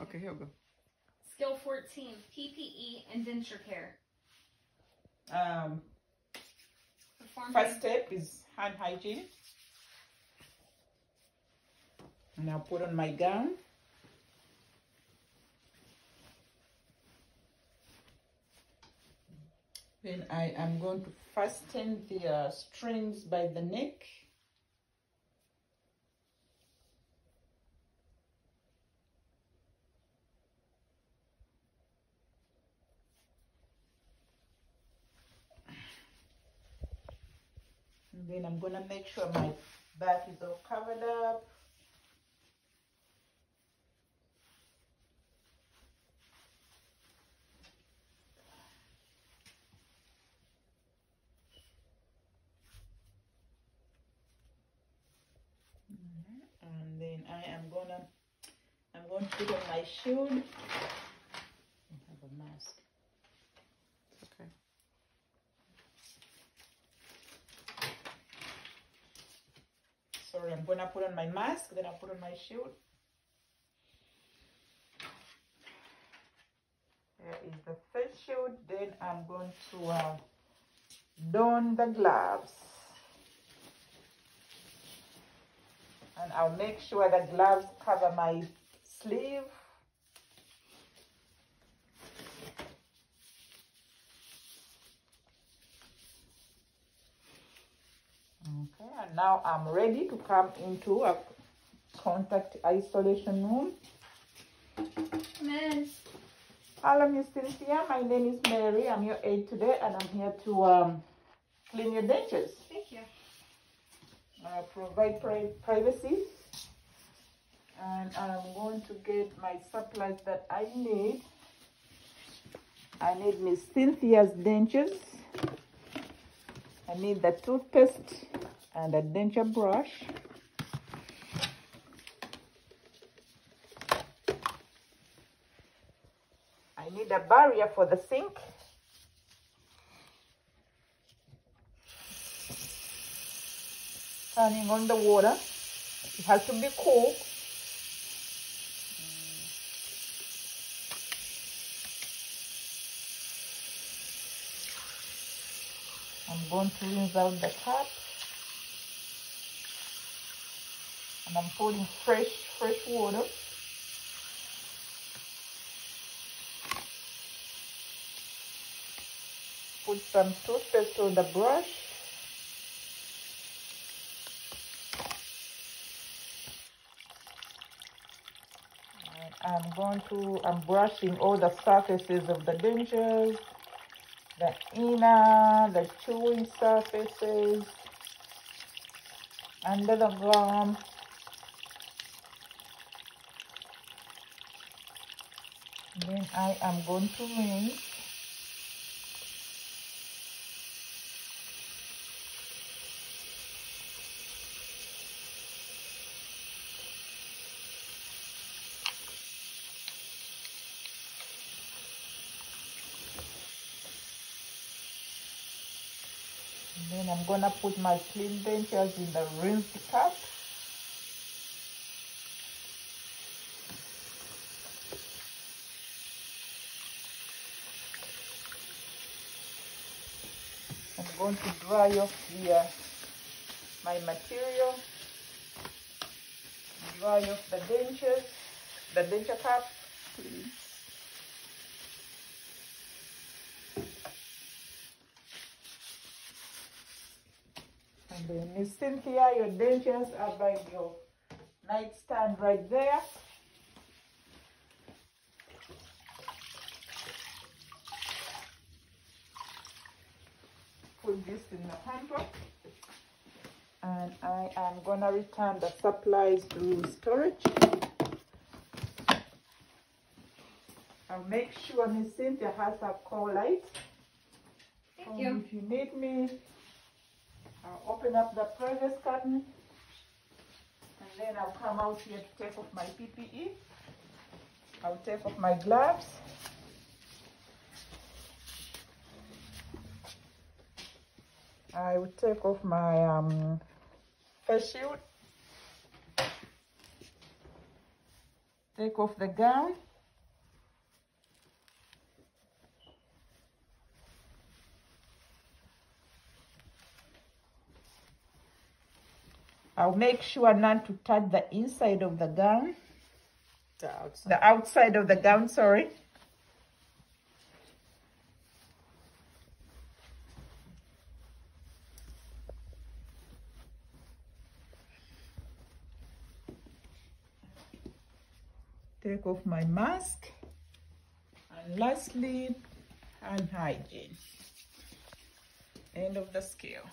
Okay, here we go. Skill 14, PPE and denture care. Um, Perform first step is hand hygiene. And I'll put on my gown. Then I am going to fasten the uh, strings by the neck. Then I'm gonna make sure my back is all covered up. And then I am gonna, I'm going to put on my shield. I have a mask. Okay. I'm gonna put on my mask, then I'll put on my shield. There is the face shield. Then I'm going to uh, don the gloves. And I'll make sure the gloves cover my sleeve. Okay, and now I'm ready to come into a contact isolation room. Miss. Hello, Miss Cynthia. My name is Mary. I'm your aide today, and I'm here to um, clean your dentures. Thank you. uh, provide pri- privacy. And I'm going to get my supplies that I need. I need Miss Cynthia's dentures. I need the toothpaste and a denture brush. I need a barrier for the sink. turning on the water. It has to be cool. I'm going to rinse out the tap. And I'm putting fresh, fresh water. Put some toothpaste on the brush. I'm going to, I'm brushing all the surfaces of the dentures, the inner, the chewing surfaces, under the gum. Then I am going to rinse. Then I'm gonna put my clean dentures in the rinsed cup. Going to dry off the, uh, my material. Dry off the dentures, the denture cup. And then Miss Cynthia, your dentures are by your nightstand right there. Put this in the hamper. And I am gonna return the supplies to storage. I'll make sure Miss Cynthia has her call light. Thank Um, you. If you need me, I'll open up the previous curtain and then I'll come out here to take off my PPE. I'll take off my gloves. I will take off my um, face shield. Take off the gown. I'll make sure not to touch the inside of the gown, The outside. the outside of the gown, sorry. Take off my mask. And lastly, hand hygiene. End of the scale.